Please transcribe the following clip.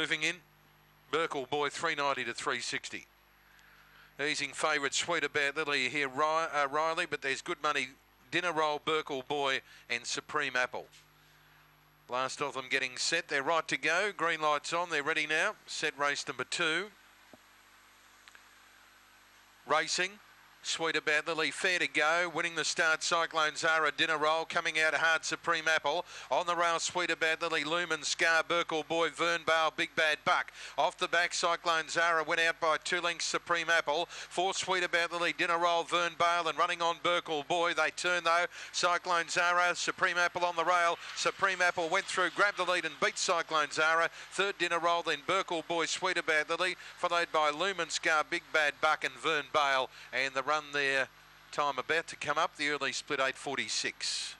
Moving in, Burkle Boy 390 to 360. Easing favourite, Sweet About Lily here, uh, Riley, but there's good money. Dinner Roll, Burkle Boy, and Supreme Apple. Last of them getting set. They're right to go. Green lights on. They're ready now. Set race number two. Racing. Sweet about Lily, fair to go. Winning the start, Cyclone Zara, dinner roll. Coming out hard, Supreme Apple. On the rail, Sweet about Lily, Lumen, Scar, Burkle Boy, Vern Bale, Big Bad Buck. Off the back, Cyclone Zara went out by two lengths, Supreme Apple. Sweet about Lily, dinner roll, Vern Bale, and running on Burkle Boy. They turn though. Cyclone Zara, Supreme Apple on the rail. Supreme Apple went through, grabbed the lead and beat Cyclone Zara. Third dinner roll, then Burkle Boy, Sweet about Lily, followed by Lumen, Scar, Big Bad Buck, and Vern Bale. And the run there. Time about to come up. The early split 846.